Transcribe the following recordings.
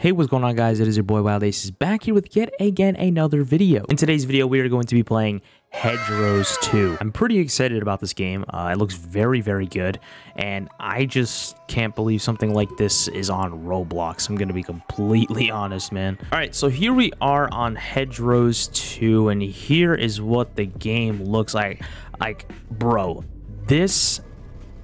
Hey, what's going on guys? It is your boy Wild Aces back here with yet again another video. In today's video, we are going to be playing Hedgerows 2. I'm pretty excited about this game. Uh, it looks very, very good. And I just can't believe something like this is on Roblox. I'm going to be completely honest, man. All right, so here we are on Hedgerows 2. And here is what the game looks like. Like, bro, this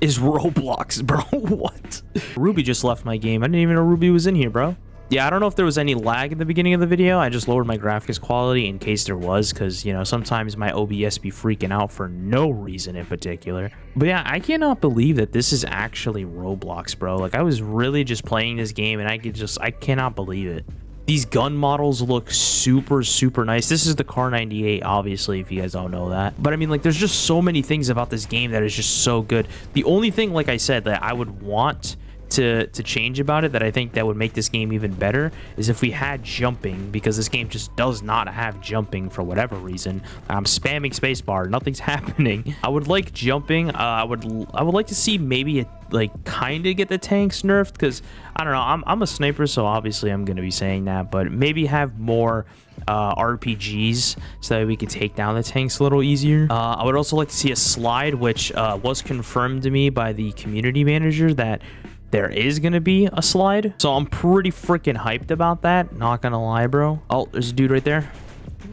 is Roblox, bro. what? Ruby just left my game. I didn't even know Ruby was in here, bro. Yeah, I don't know if there was any lag in the beginning of the video. I just lowered my graphics quality in case there was because, you know, sometimes my OBS be freaking out for no reason in particular. But yeah, I cannot believe that this is actually Roblox, bro. Like, I was really just playing this game and I could just, I cannot believe it. These gun models look super, super nice. This is the Kar 98, obviously, if you guys don't know that. But I mean, like, there's just so many things about this game that is just so good. The only thing, like I said, that I would want to to change about it that I think that would make this game even better is if we had jumping because this game just does not have jumping for whatever reason. I'm spamming spacebar, nothing's happening. I would like jumping. Uh, I would I would like to see maybe it like kind of get the tanks nerfed because I don't know. I'm I'm a sniper, so obviously I'm gonna be saying that, but maybe have more uh, RPGs so that we could take down the tanks a little easier. Uh, I would also like to see a slide, which uh, was confirmed to me by the community manager that there is going to be a slide. So I'm pretty freaking hyped about that. Not going to lie, bro. Oh, there's a dude right there.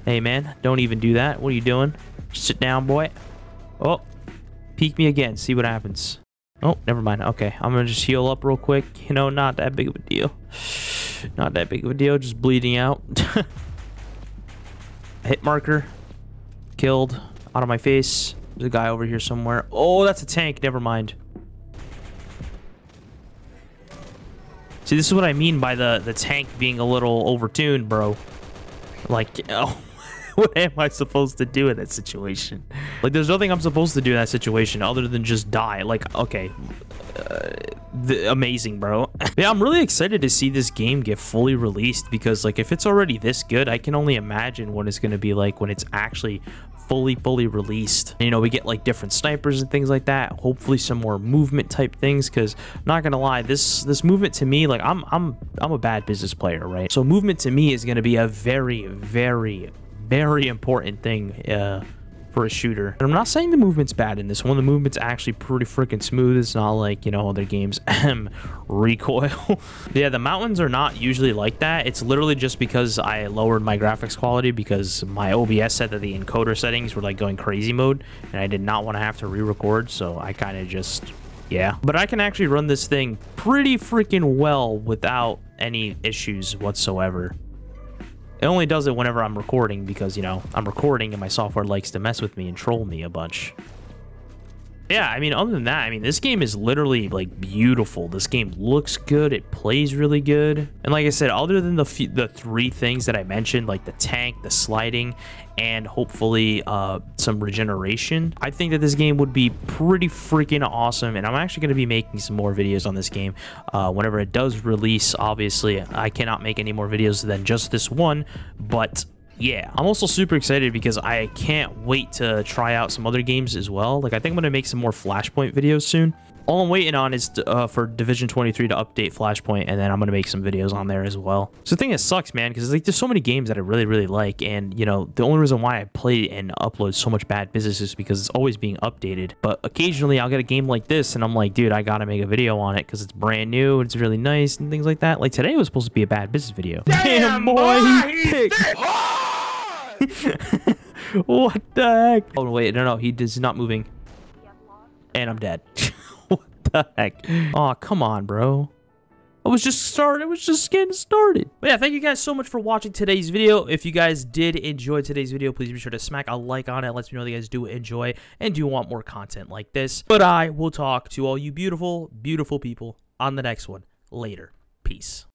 Hey, man, don't even do that. What are you doing? Sit down, boy. Oh, peek me again. See what happens. Oh, never mind. Okay, I'm going to just heal up real quick. You know, not that big of a deal. Not that big of a deal. Just bleeding out. Hit marker. Killed. Out of my face. There's a guy over here somewhere. Oh, that's a tank. Never mind. See, this is what I mean by the, the tank being a little overtuned, bro. Like, oh, what am I supposed to do in that situation? Like, there's nothing I'm supposed to do in that situation other than just die. Like, okay, uh, the, amazing, bro. yeah, I'm really excited to see this game get fully released because, like, if it's already this good, I can only imagine what it's going to be like when it's actually fully fully released. You know we get like different snipers and things like that. Hopefully some more movement type things because not gonna lie this this movement to me like i'm i'm i'm a bad business player right? So movement to me is to be a very very very important thing uh for a shooter. And I'm not saying the movement's bad in this one. The movement's actually pretty freaking smooth. It's not like, you know, other games. recoil. yeah, the mountains are not usually like that. It's literally just because I lowered my graphics quality because my OBS said that the encoder settings were like going crazy mode and I did not want to have to re-record. So I kind of just yeah. But I can actually run this thing pretty freaking well without any issues whatsoever. It only does it whenever I'm recording because, you know, I'm recording and my software likes to mess with me and troll me a bunch. Yeah, I mean, other than that, I mean, this game is literally, like, beautiful. This game looks good. It plays really good. And like I said, other than the the three things that I mentioned, like the tank, the sliding, and hopefully uh, some regeneration, I think that this game would be pretty freaking awesome. And I'm actually going to be making some more videos on this game uh, whenever it does release. Obviously, I cannot make any more videos than just this one, but yeah, I'm also super excited because I can't wait to try out some other games as well. Like, I think I'm going to make some more Flashpoint videos soon. All I'm waiting on is uh, for Division 23 to update Flashpoint, and then I'm going to make some videos on there as well. So the thing that sucks, man, because like there's so many games that I really, really like, and, you know, the only reason why I play and upload so much bad business is because it's always being updated. But occasionally I'll get a game like this, and I'm like, dude, I got to make a video on it because it's brand new, it's really nice, and things like that. Like, today was supposed to be a bad business video. Damn, boy, boy what the heck? Oh, wait, no, no, he is not moving. And I'm dead. what the heck? Oh, come on, bro. I was just started. I was just getting started. But yeah, thank you guys so much for watching today's video. If you guys did enjoy today's video, please be sure to smack a like on it. It lets me know that you guys do enjoy and do want more content like this. But I will talk to all you beautiful, beautiful people on the next one. Later. Peace.